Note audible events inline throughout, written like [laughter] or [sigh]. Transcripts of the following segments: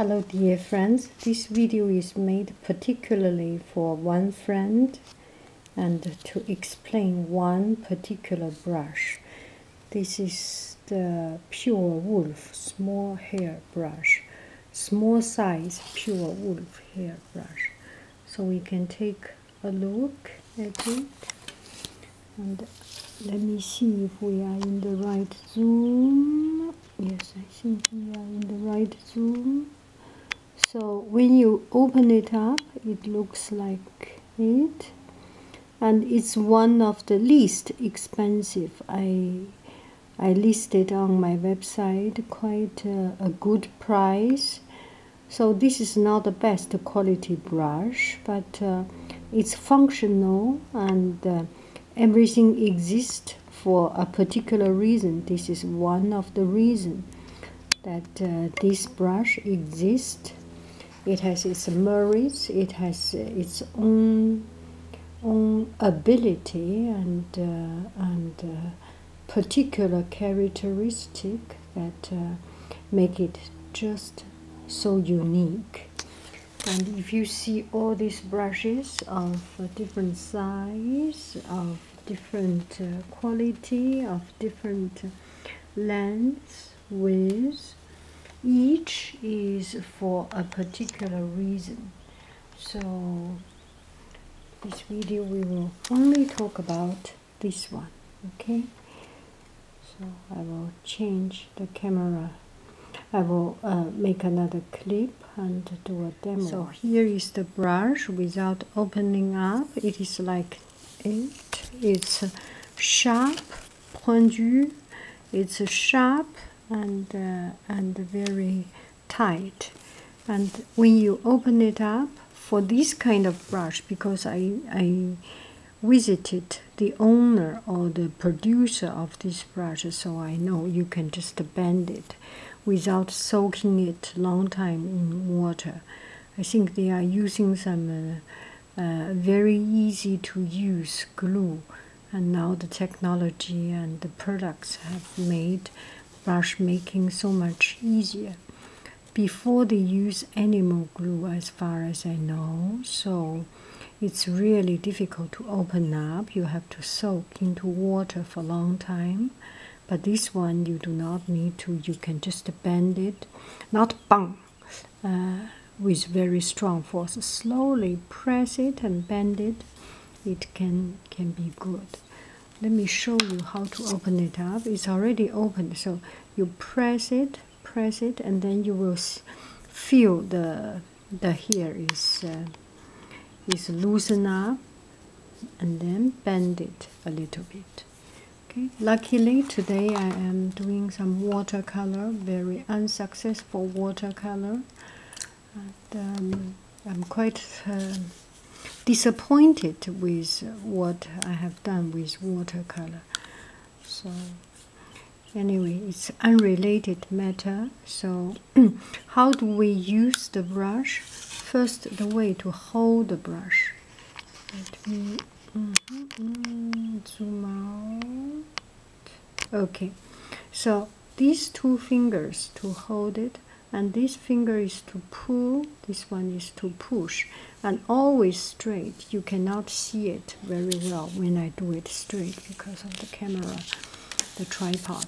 Hello dear friends, this video is made particularly for one friend and to explain one particular brush. This is the Pure Wolf small hair brush, small size Pure Wolf hair brush. So we can take a look at it and let me see if we are in the right zoom. Yes, I think we are in the right zoom. So when you open it up, it looks like it. And it's one of the least expensive. I I listed on my website quite a, a good price. So this is not the best quality brush, but uh, it's functional and uh, everything exists for a particular reason. This is one of the reasons that uh, this brush exists. It has its merits. It has its own own ability and uh, and uh, particular characteristic that uh, make it just so unique. And if you see all these brushes of different size, of different uh, quality, of different length, width, each is for a particular reason. So this video we will only talk about this one, okay? So I will change the camera I will uh, make another clip and do a demo. So here is the brush without opening up. It is like it. It's sharp, pointu. It's sharp and uh, and very tight. And when you open it up for this kind of brush, because I I visited the owner or the producer of this brush, so I know you can just bend it without soaking it long time in water. I think they are using some uh, uh, very easy to use glue, and now the technology and the products have made brush making so much easier. Before they use animal glue, as far as I know, so it's really difficult to open up. You have to soak into water for a long time. But this one you do not need to. You can just bend it, not bang, uh, with very strong force. Slowly press it and bend it. It can can be good. Let me show you how to open it up. It's already open, so you press it, press it, and then you will feel the the hair is. Uh, is loosen up and then bend it a little bit. Okay. Luckily today I am doing some watercolor, very unsuccessful watercolor. And, um, I'm quite uh, disappointed with what I have done with watercolor. So anyway, it's unrelated matter. So [clears throat] how do we use the brush? First, the way to hold the brush. Let me mm -hmm, zoom out. Okay, so these two fingers to hold it, and this finger is to pull, this one is to push, and always straight. You cannot see it very well when I do it straight because of the camera, the tripod.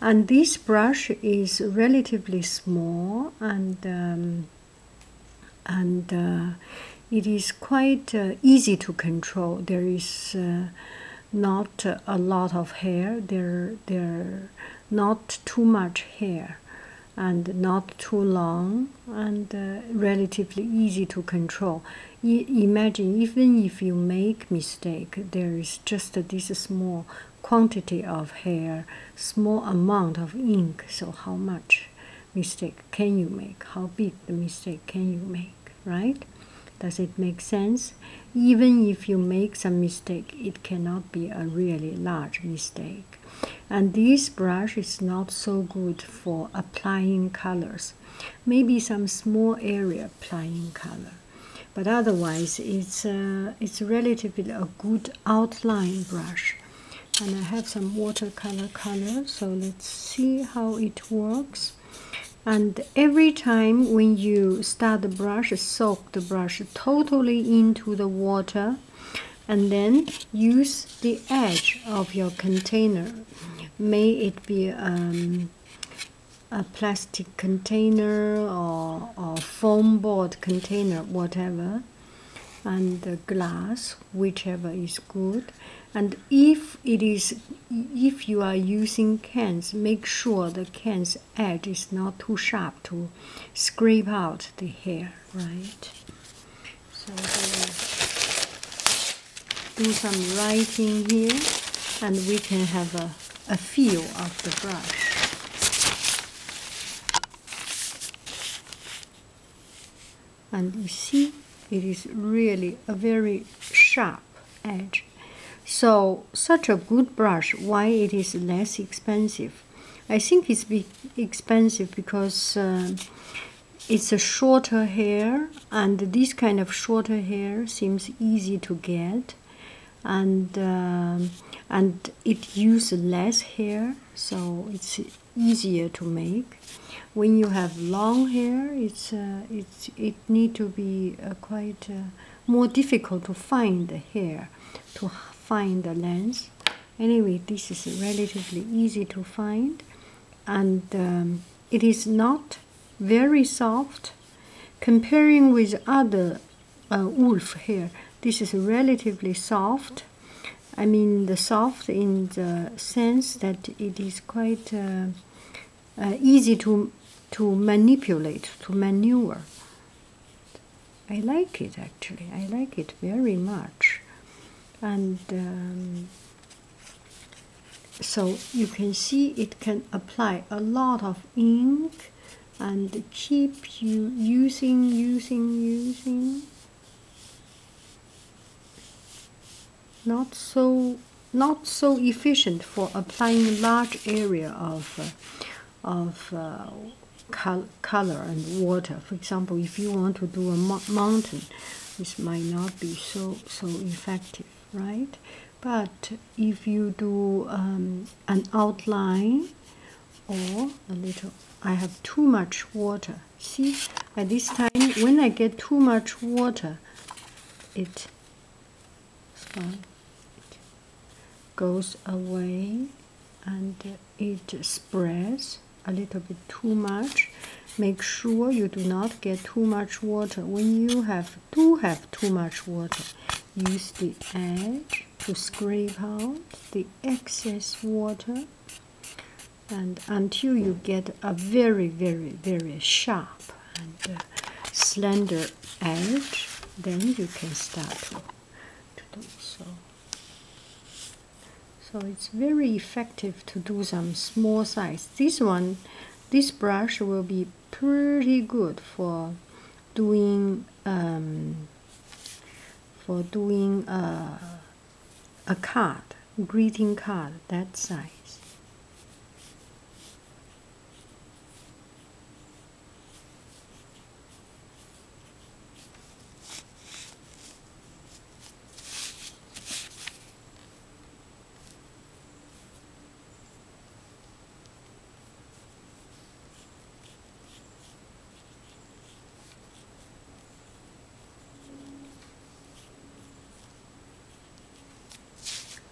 And this brush is relatively small and um, and uh, it is quite uh, easy to control. There is uh, not a lot of hair. There, there, not too much hair, and not too long, and uh, relatively easy to control. I imagine even if you make mistake, there is just this small quantity of hair, small amount of ink. So how much mistake can you make? How big the mistake can you make? right? Does it make sense? Even if you make some mistake, it cannot be a really large mistake. And this brush is not so good for applying colors. Maybe some small area applying color. But otherwise, it's, uh, it's relatively a good outline brush. And I have some watercolor color, so let's see how it works. and every time when you start the brush soak the brush totally into the water and then use the edge of your container may it be um, a plastic container or, or foam board container whatever and the glass whichever is good. And if it is if you are using cans make sure the can's edge is not too sharp to scrape out the hair right? So do some writing here and we can have a, a feel of the brush. And you see it is really a very sharp edge. So such a good brush why it is less expensive? I think it's be expensive because uh, it's a shorter hair and this kind of shorter hair seems easy to get and um, and it uses less hair so it's easier to make when you have long hair, it's uh, it's it need to be uh, quite uh, more difficult to find the hair, to find the length. Anyway, this is relatively easy to find, and um, it is not very soft. Comparing with other uh, wolf hair, this is relatively soft. I mean, the soft in the sense that it is quite uh, uh, easy to to manipulate, to maneuver. I like it actually. I like it very much. And um, so you can see it can apply a lot of ink and keep you using, using, using. Not so, not so efficient for applying large area of, of uh, color and water. For example, if you want to do a mountain, this might not be so so effective, right? But if you do um, an outline or a little, I have too much water. See, at this time, when I get too much water, it, so it goes away and it spreads a little bit too much. Make sure you do not get too much water. When you have do have too much water use the edge to scrape out the excess water. And until you get a very very very sharp and uh, slender edge then you can start to, to do so so it's very effective to do some small size. This one this brush will be pretty good for doing um, for doing a, a card greeting card that size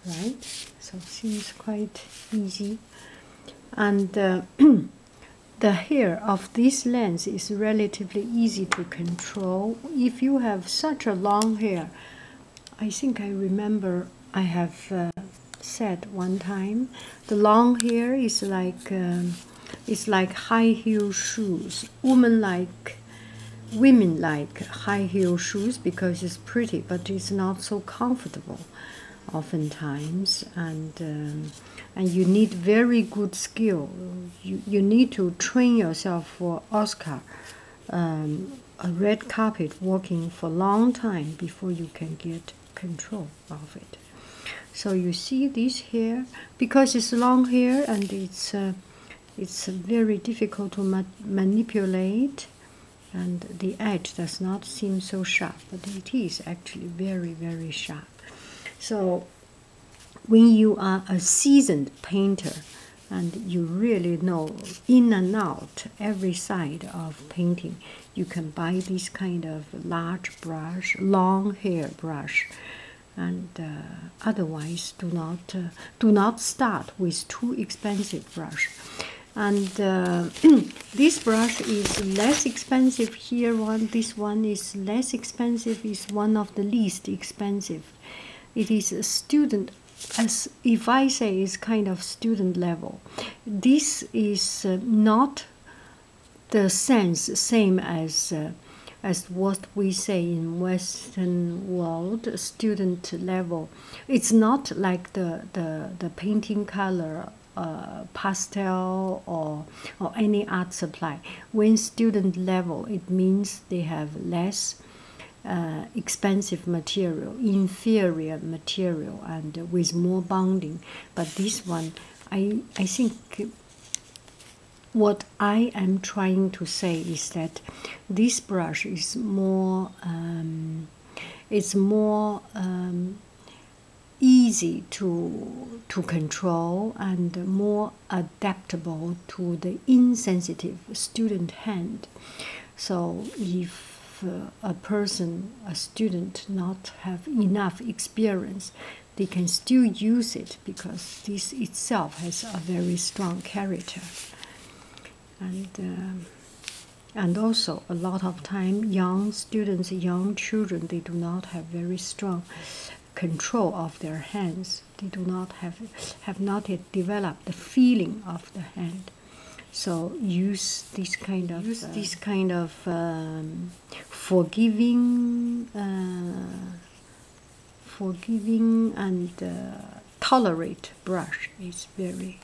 right? So it seems quite easy. And uh, [clears throat] the hair of this lens is relatively easy to control. If you have such a long hair i think i remember i have uh, said one time the long hair is like um, it's like high heel shoes. Women like women like high heel shoes because it's pretty but it's not so comfortable oftentimes and um, and you need very good skill. You, you need to train yourself for oscar um, a red carpet walking for a long time before you can get control of it. So you see this hair because it's long hair and it's uh, it's very difficult to ma manipulate and the edge does not seem so sharp but it is actually very very sharp so when you are a seasoned painter, and you really know in and out every side of painting. You can buy this kind of large brush, long hair brush, and uh, otherwise do not uh, do not start with too expensive brush. And uh, [clears throat] this brush is less expensive here. One, this one is less expensive. Is one of the least expensive. It is a student as if I say is kind of student level. This is uh, not the sense same as uh, as what we say in Western world student level. It's not like the the, the painting color uh, pastel or or any art supply. When student level, it means they have less uh, expensive material, inferior material, and with more bonding. But this one, I I think what I am trying to say is that this brush is more um, it's more um, easy to to control and more adaptable to the insensitive student hand. So if a person, a student, not have enough experience, they can still use it because this itself has a very strong character. And um, and also a lot of time, young students, young children, they do not have very strong control of their hands. They do not have have not yet developed the feeling of the hand. So use this kind of use uh, this kind of um, forgiving, uh, forgiving and uh, tolerate brush is very.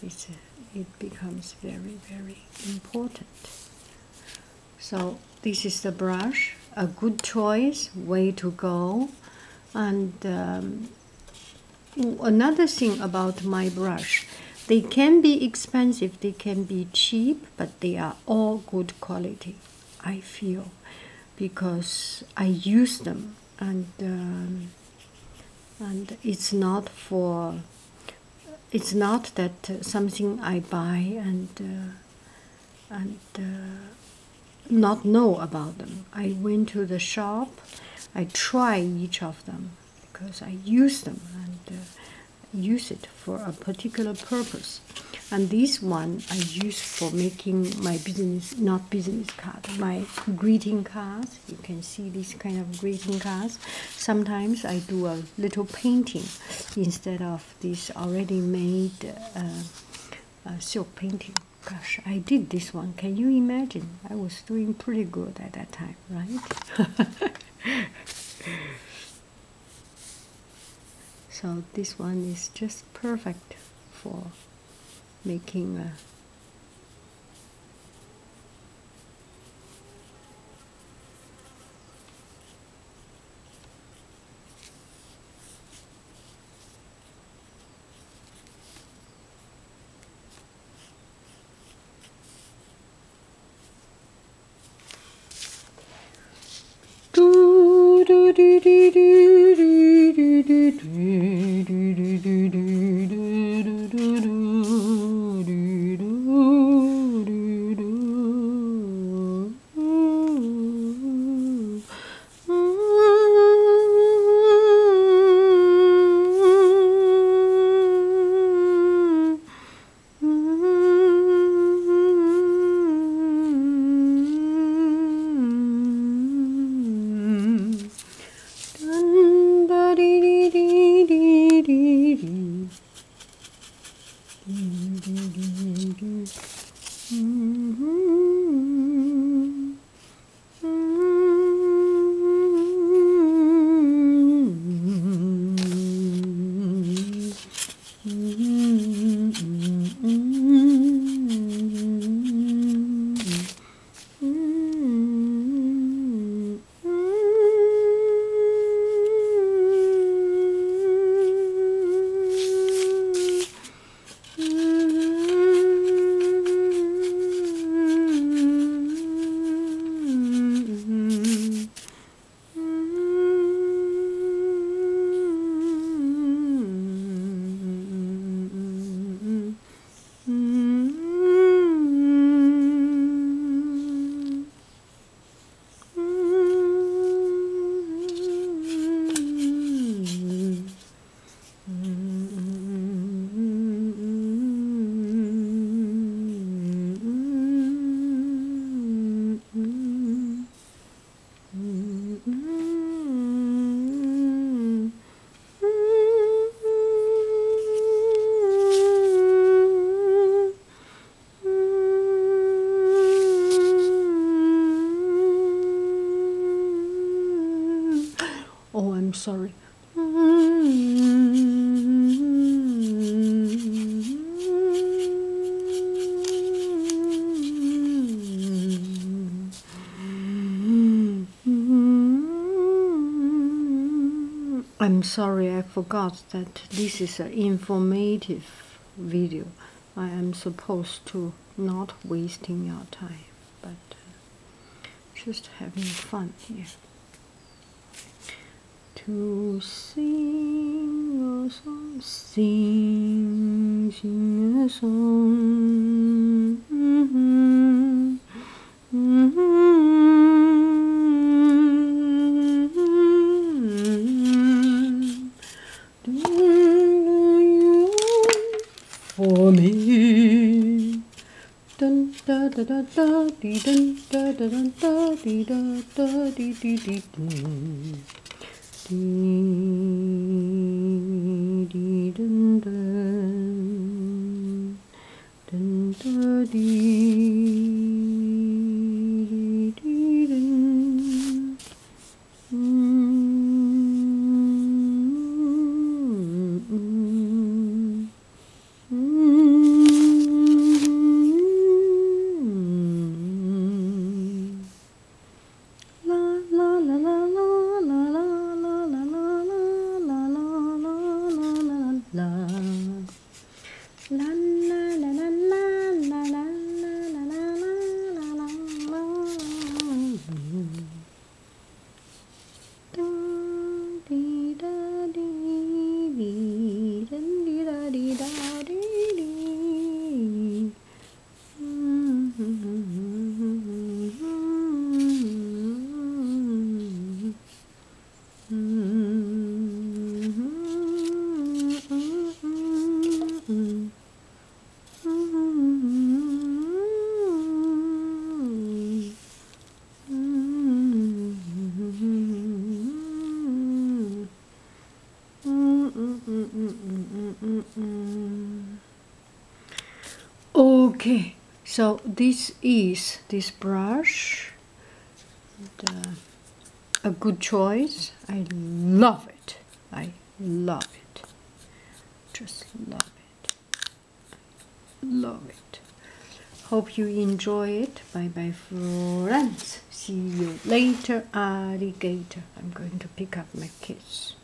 It's, it becomes very very important. So this is the brush, a good choice, way to go, and um, another thing about my brush they can be expensive, they can be cheap, but they are all good quality, I feel, because I use them and um, and it's not for it's not that uh, something I buy and uh, and uh, not know about them. I went to the shop, I try each of them because I use them and uh, use it for a particular purpose. And this one I use for making my business, not business card, my greeting cards. You can see this kind of greeting cards. Sometimes I do a little painting instead of this already made uh, uh, silk painting. Gosh, I did this one. Can you imagine? I was doing pretty good at that time, right? [laughs] so this one is just perfect for making a I'm sorry. I'm sorry, I forgot that this is an informative video. I am supposed to not wasting your time, but uh, just having fun here. To sing a song, sing, sing a song. Mm-hmm. For me. Dun da da da da dee dun da da da da dee da da dee dee dee. Dee unto thee. Okay, so this is this brush. And, uh, a good choice. I love it. I love it. Just love it. Love it. Hope you enjoy it. Bye bye, friends. See you later, alligator. I'm going to pick up my kids.